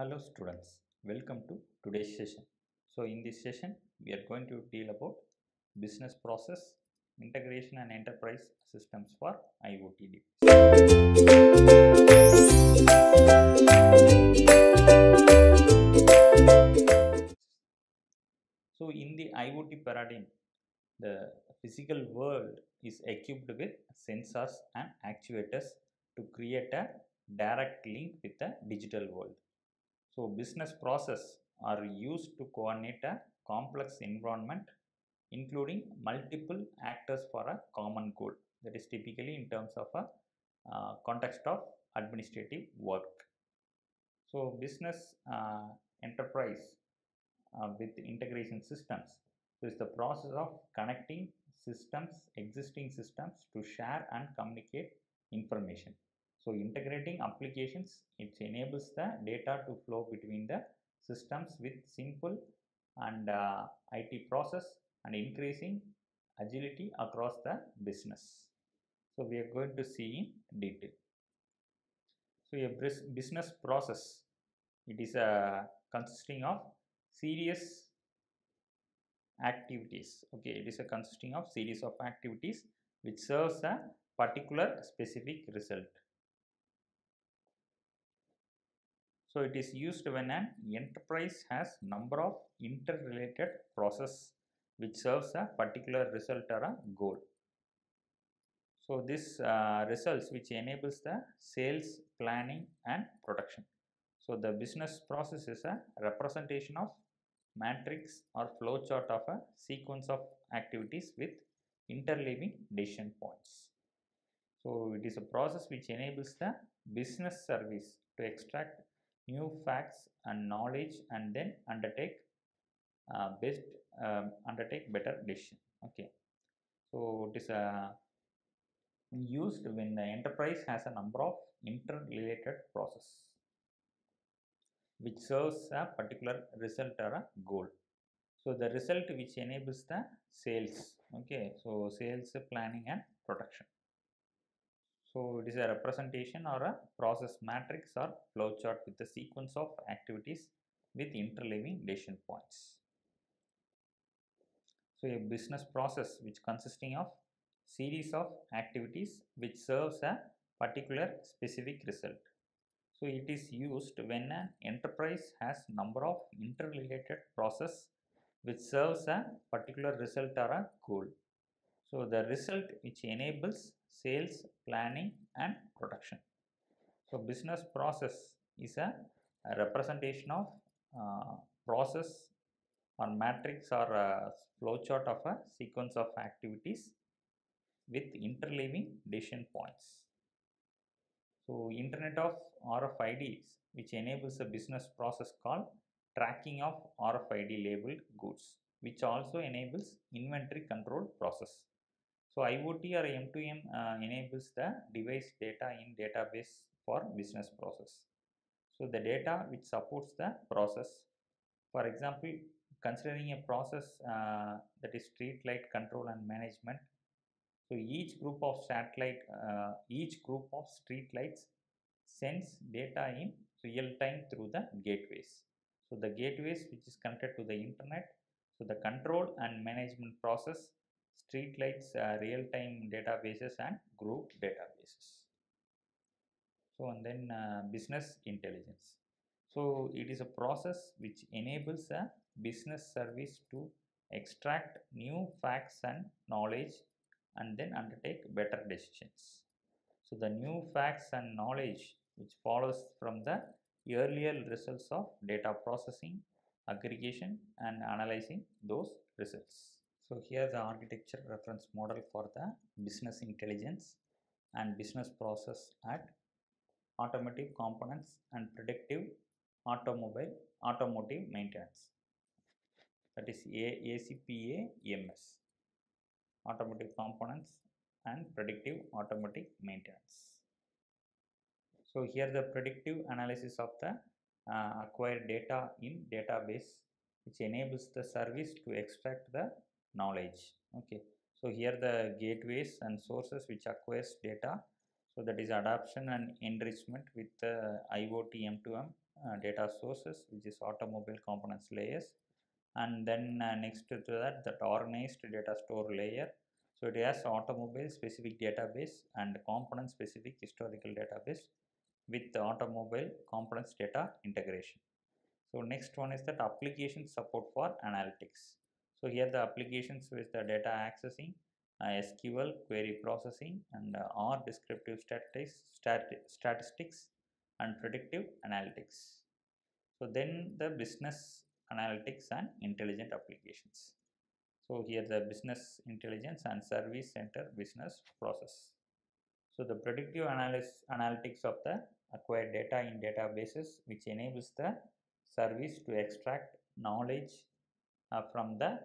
Hello students, welcome to today's session. So in this session, we are going to deal about business process, integration and enterprise systems for IoT. So in the IoT paradigm, the physical world is equipped with sensors and actuators to create a direct link with the digital world. So business process are used to coordinate a complex environment including multiple actors for a common goal. That is typically in terms of a uh, context of administrative work. So business uh, enterprise uh, with integration systems. So it's the process of connecting systems, existing systems to share and communicate information. So integrating applications, it enables the data to flow between the systems with simple and uh, IT process and increasing agility across the business. So we are going to see in detail. So a business process, it is uh, consisting of serious activities. Okay, it is a consisting of series of activities which serves a particular specific result. So it is used when an enterprise has number of interrelated process which serves a particular result or a goal. So this uh, results which enables the sales planning and production. So the business process is a representation of matrix or flowchart of a sequence of activities with interleaving decision points. So it is a process which enables the business service to extract new facts and knowledge and then undertake uh, best um, undertake better decision. Okay. So it is a used when the enterprise has a number of interrelated process which serves a particular result or a goal. So the result which enables the sales. Okay, so sales planning and production. So it is a representation or a process matrix or flowchart with a sequence of activities with interleaving decision points. So a business process which consisting of series of activities which serves a particular specific result. So it is used when an enterprise has number of interrelated process which serves a particular result or a goal. So the result which enables sales, planning and production. So business process is a, a representation of uh, process or matrix or a flowchart of a sequence of activities with interleaving decision points. So Internet of RFIDs which enables a business process called tracking of RFID labeled goods which also enables inventory control process. So IoT or M2M uh, enables the device data in database for business process. So the data which supports the process, for example, considering a process uh, that is street light control and management. So each group of satellite, uh, each group of street lights sends data in real time through the gateways. So the gateways which is connected to the internet. So the control and management process streetlights uh, real-time databases and group databases. So and then uh, business intelligence. So it is a process which enables a business service to extract new facts and knowledge and then undertake better decisions. So the new facts and knowledge which follows from the earlier results of data processing, aggregation and analyzing those results. So here the architecture reference model for the business intelligence and business process at automotive components and predictive automobile automotive maintenance. That is ACPA EMS automotive components and predictive automotive maintenance. So here the predictive analysis of the uh, acquired data in database which enables the service to extract the knowledge. Okay. So here the gateways and sources which acquires data. So that is adoption and enrichment with the iot m2m uh, data sources which is automobile components layers. And then uh, next to that that organized data store layer. So it has automobile specific database and component specific historical database with the automobile components data integration. So next one is that application support for analytics so here the applications with the data accessing uh, sql query processing and uh, r descriptive statistics stat statistics and predictive analytics so then the business analytics and intelligent applications. So here the business intelligence and service center business process. So the predictive analysis analytics of the acquired data in databases which enables the service to extract knowledge from the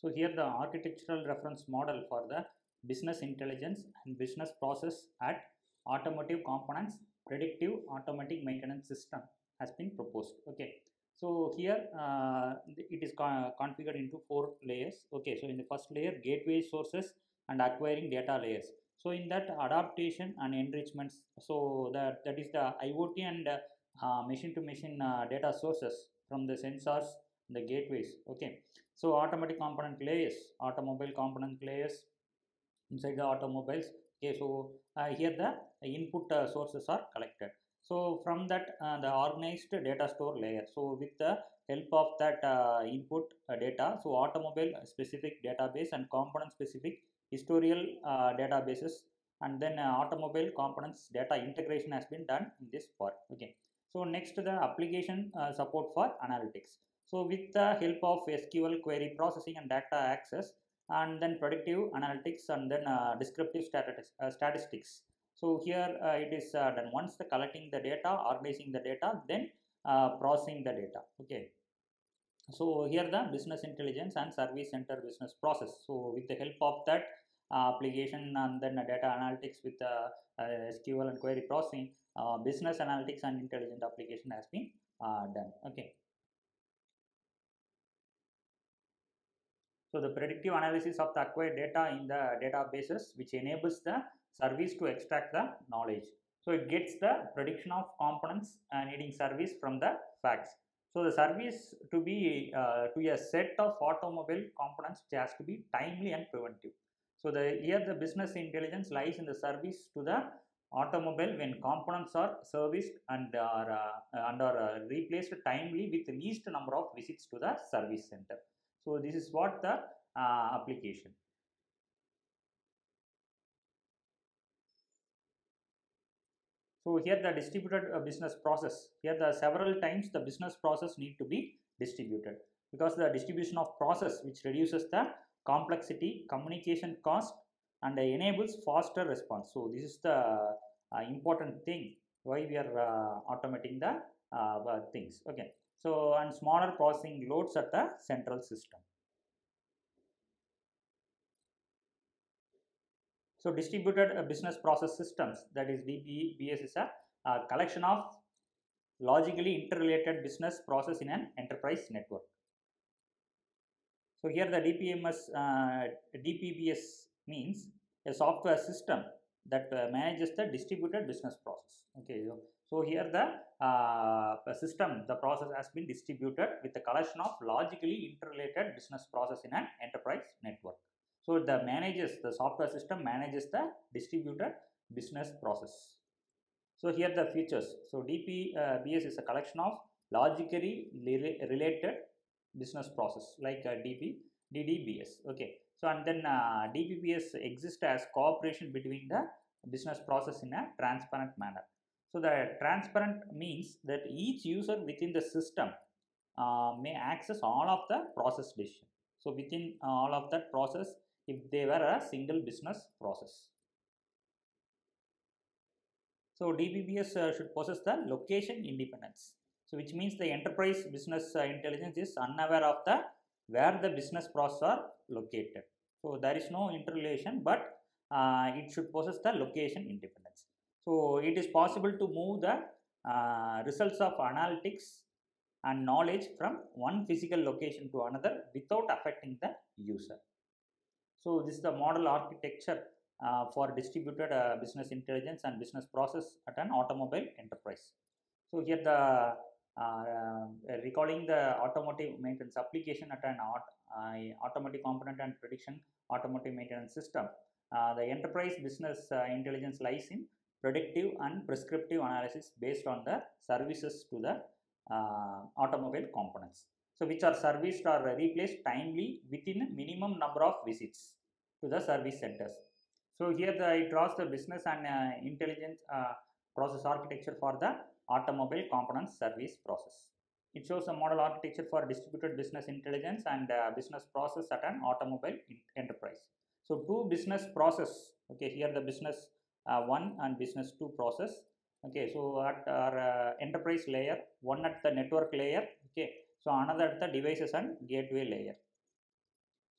so here the architectural reference model for the business intelligence and business process at automotive components predictive automatic maintenance system has been proposed. Okay. So here uh, it is co configured into four layers. Okay. So in the first layer gateway sources and acquiring data layers. So in that adaptation and enrichments so that that is the iot and uh, machine to machine uh, data sources from the sensors the gateways okay. So automatic component layers automobile component layers inside the automobiles okay. So uh, here the input uh, sources are collected. So from that uh, the organized data store layer. So with the help of that uh, input uh, data so automobile specific database and component specific historical uh, databases and then automobile components data integration has been done in this part okay. So next the application support for analytics so with the help of sql query processing and data access and then predictive analytics and then uh, descriptive statistics, uh, statistics. So here uh, it is uh, done. Once the collecting the data organizing the data then uh, processing the data. Okay. So here the business intelligence and service center business process. So with the help of that uh, application and then data analytics with sql and query processing business analytics and intelligent application has been done. Okay so the predictive analysis of the acquired data in the databases which enables the service to extract the knowledge. So it gets the prediction of components uh, needing service from the facts. So the service to be uh, to a set of automobile components which has to be timely and preventive. So the here the business intelligence lies in the service to the automobile when components are serviced and are uh, and are uh, replaced timely with least number of visits to the service center. So this is what the uh, application. So here the distributed uh, business process, here the several times the business process need to be distributed because the distribution of process which reduces the complexity, communication cost and enables faster response. So this is the uh, important thing why we are uh, automating the uh, things. Okay. So and smaller processing loads at the central system. So distributed uh, business process systems that is DBS is a, a collection of logically interrelated business process in an enterprise network. So here the DPMS, uh, DPBS means a software system that uh, manages the distributed business process. Okay, so, so here the uh, system, the process has been distributed with a collection of logically interrelated business process in an enterprise network. So the manages, the software system manages the distributed business process. So here the features. So DPBS uh, is a collection of logically related business process like uh, DP, DDBS. Okay. So and then uh, DPBS exists as cooperation between the business process in a transparent manner. So the transparent means that each user within the system uh, may access all of the process decision. So within all of that process, if they were a single business process. So DBBS uh, should possess the location independence. So which means the enterprise business uh, intelligence is unaware of the where the business process are located. So there is no interrelation, but uh, it should possess the location independence. So it is possible to move the uh, results of analytics and knowledge from one physical location to another without affecting the user. So this is the model architecture uh, for distributed uh, business intelligence and business process at an automobile enterprise. So here the uh, recalling the automotive maintenance application at an aut uh, automotive component and prediction automotive maintenance system. Uh, the enterprise business uh, intelligence lies in predictive and prescriptive analysis based on the services to the uh, automobile components. So which are serviced or replaced timely within a minimum number of visits to the service centers. So here the, it draws the business and uh, intelligence uh, process architecture for the automobile components service process. It shows a model architecture for distributed business intelligence and uh, business process at an automobile enterprise. So two business process, okay, here the business uh, one and business two process. Okay, so at our uh, enterprise layer, one at the network layer, okay, so another at the devices and gateway layer.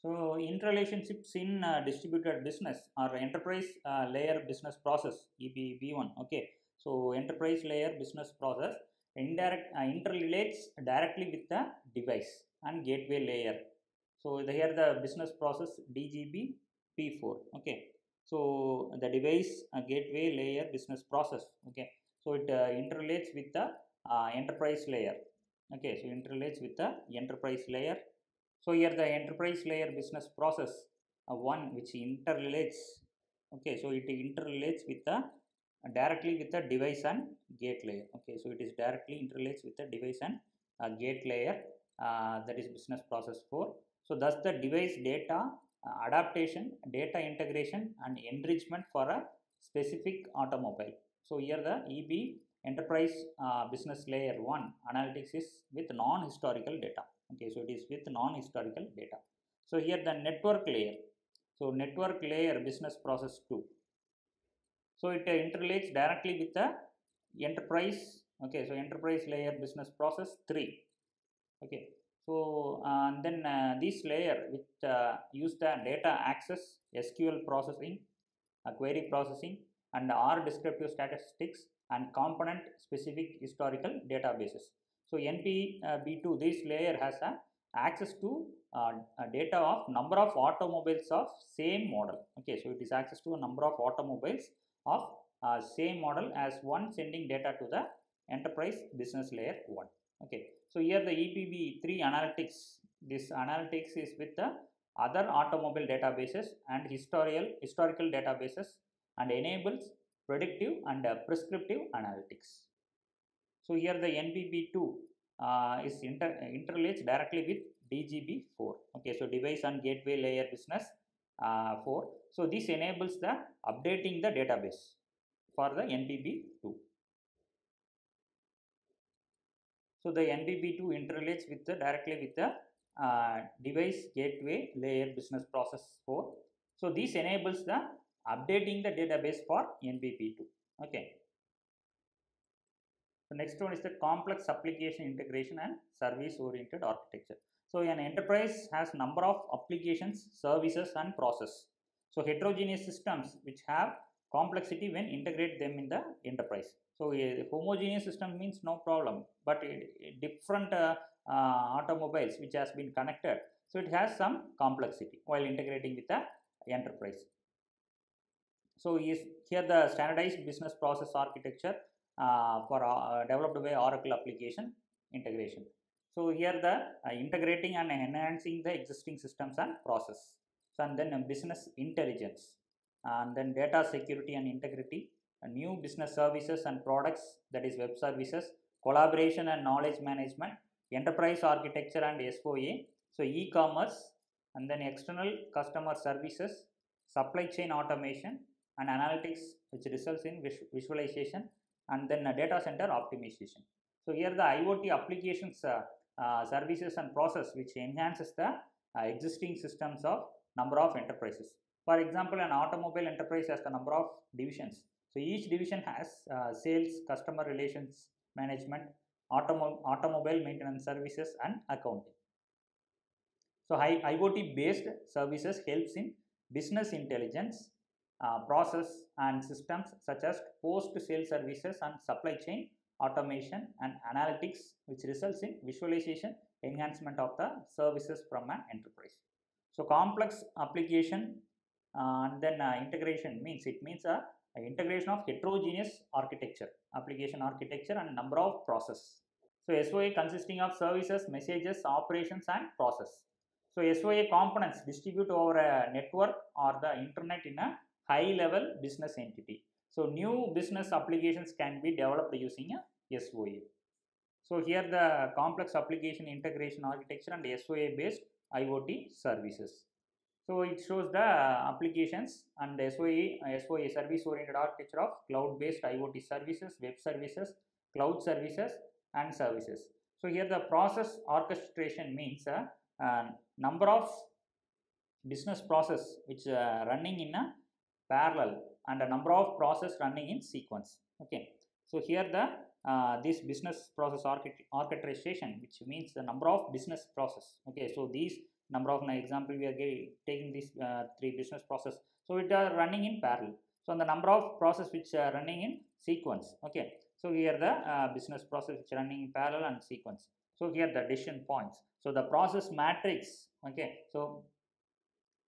So interrelationships in uh, distributed business or enterprise layer business process EBB1. Okay, so enterprise layer business process indirect uh, interrelates directly with the device and gateway layer. So here the business process DGB P4. Okay, so the device uh, gateway layer business process. Okay, so it uh, interrelates with the uh, enterprise layer. Okay, so interrelates with the enterprise layer so here the enterprise layer business process one which interrelates. Okay, so it interrelates with the directly with the device and gate layer. Okay, so it is directly interrelates with the device and uh, gate layer. Uh, that is business process four. So thus the device data adaptation, data integration, and enrichment for a specific automobile. So here the EB enterprise uh, business layer one analytics is with non-historical data. Okay so it is with non-historical data. So here the network layer. So network layer business process 2 so it uh, interrelates directly with the enterprise. Okay so enterprise layer business process 3 okay so uh, and then uh, this layer which uh, use the data access sql processing query processing and r descriptive statistics and component specific historical databases so NPB2, this layer has a access to uh, data of number of automobiles of same model. Okay, so it is access to a number of automobiles of uh, same model as one sending data to the enterprise business layer one. Okay, so here the EPB3 analytics, this analytics is with the other automobile databases and historical historical databases and enables predictive and uh, prescriptive analytics. So here the NBB2 uh, is inter interrelates directly with DGB4. Okay, so device and gateway layer business uh, 4. So this enables the updating the database for the NBB2. So the NBB2 interrelates with the directly with the uh, device gateway layer business process 4. So this enables the updating the database for NBB2. Okay. The next one is the complex application integration and service oriented architecture. So an enterprise has number of applications, services and process. So heterogeneous systems which have complexity when integrate them in the enterprise. So a homogeneous system means no problem, but different uh, uh, automobiles which has been connected. So it has some complexity while integrating with the enterprise. So is here the standardized business process architecture uh, for developed by Oracle application integration. So here the integrating and enhancing the existing systems and process. So and then business intelligence and then data security and integrity, new business services and products that is web services, collaboration and knowledge management, enterprise architecture and SOA, so e-commerce and then external customer services, supply chain automation and analytics which results in visualization and then data center optimization. So here the IoT applications uh, uh, services and process which enhances the uh, existing systems of number of enterprises. For example, an automobile enterprise has the number of divisions. So each division has sales, customer relations management, automo automobile maintenance services and accounting. So IoT based services helps in business intelligence, uh, process and systems such as post sale services and supply chain automation and analytics which results in visualization enhancement of the services from an enterprise. So complex application uh, and then uh, integration means it means a uh, integration of heterogeneous architecture, application architecture and number of process. So SOA consisting of services, messages, operations and process. So SOA components distribute over a network or the internet in a high level business entity. So new business applications can be developed using a SOA. So here the complex application integration architecture and SOA based IoT services. So it shows the applications and SOA, SOA service oriented architecture of cloud based IoT services, web services, cloud services and services. So here the process orchestration means a, a number of business process which uh, running in a parallel and a number of process running in sequence. Okay. So here the uh, this business process orchestration which means the number of business process. Okay. So these number of example we are getting, taking these uh, three business process. So it are running in parallel. So the number of process which are running in sequence. Okay. So here the uh, business process which running in parallel and sequence. So here the decision points. So the process matrix. Okay. So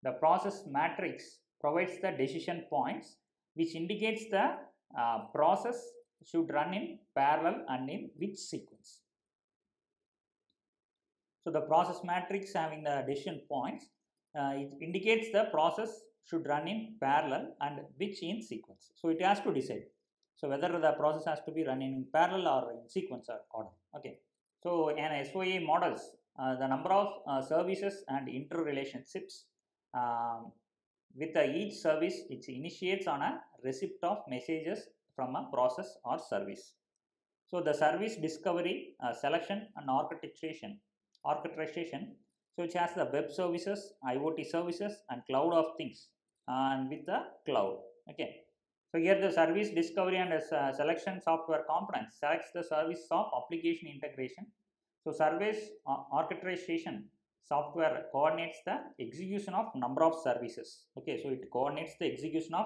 the process matrix provides the decision points which indicates the uh, process should run in parallel and in which sequence. So the process matrix having the decision points, uh, it indicates the process should run in parallel and which in sequence. So it has to decide. So whether the process has to be running in parallel or in sequence or order. Okay. So in SOA models, uh, the number of uh, services and interrelationships um, with each service it initiates on a receipt of messages from a process or service. So the service discovery, uh, selection and orchestration, orchestration, so it has the web services, IoT services and cloud of things and with the cloud. Okay. So here the service discovery and uh, selection software components selects the service of application integration. So service uh, orchestration software coordinates the execution of number of services. Okay, so it coordinates the execution of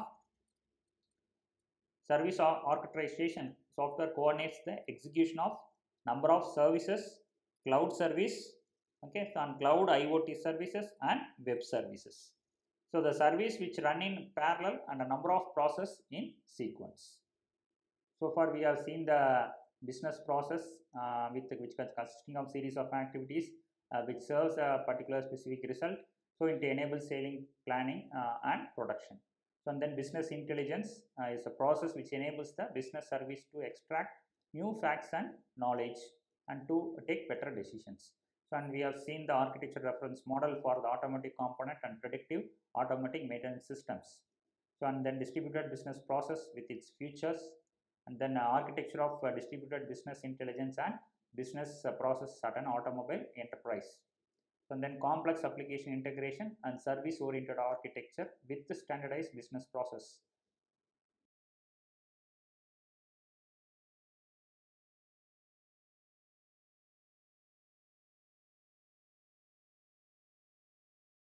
service or orchestration software coordinates the execution of number of services, cloud service, okay, so on cloud IoT services and web services. So the service which run in parallel and a number of process in sequence. So far we have seen the business process uh, with which consisting of series of activities uh, which serves a particular specific result. So it enables selling, planning uh, and production. So and then business intelligence uh, is a process which enables the business service to extract new facts and knowledge and to take better decisions. So and we have seen the architecture reference model for the automatic component and predictive automatic maintenance systems. So and then distributed business process with its features and then architecture of uh, distributed business intelligence and business uh, process at an automobile enterprise. So, And then complex application integration and service oriented architecture with the standardized business process.